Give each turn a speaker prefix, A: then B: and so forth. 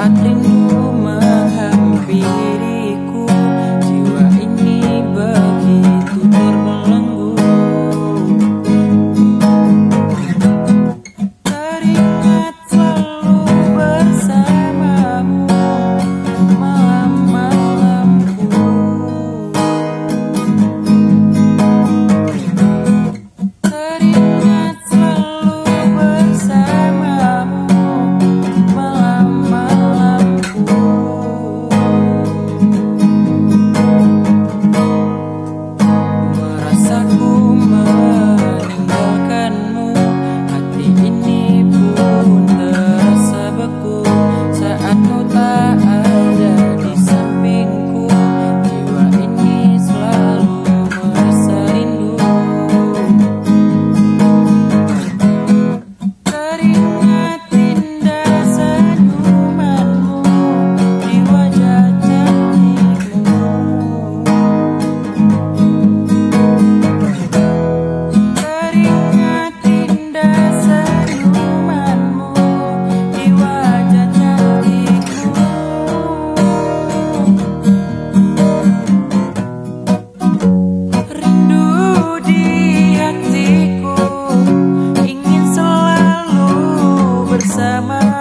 A: hardly knew bersama